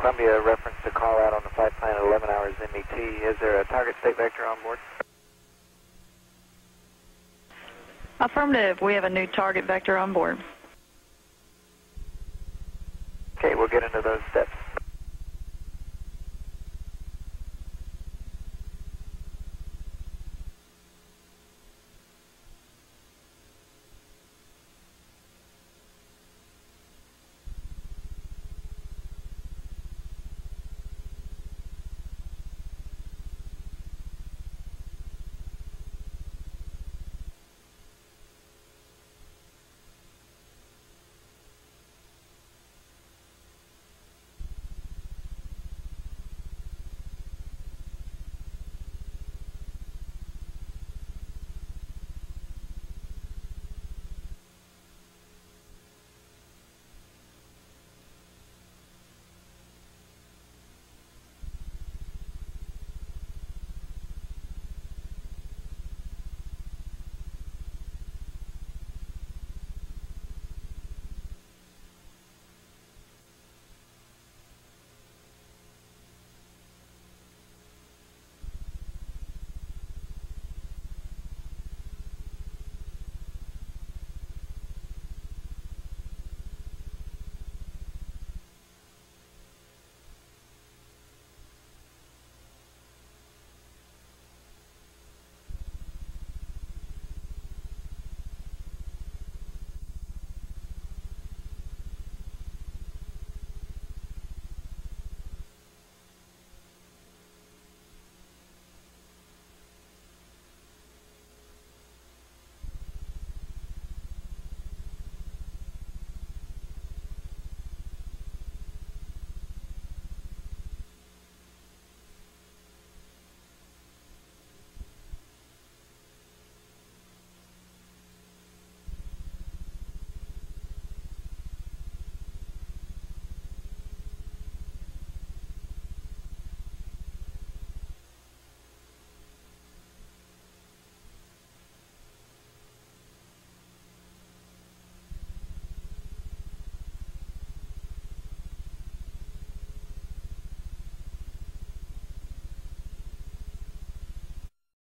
Columbia reference to call out on the flight plan at 11 hours MET. Is there a target state vector on board? Affirmative. We have a new target vector on board. Okay, we'll get into those steps.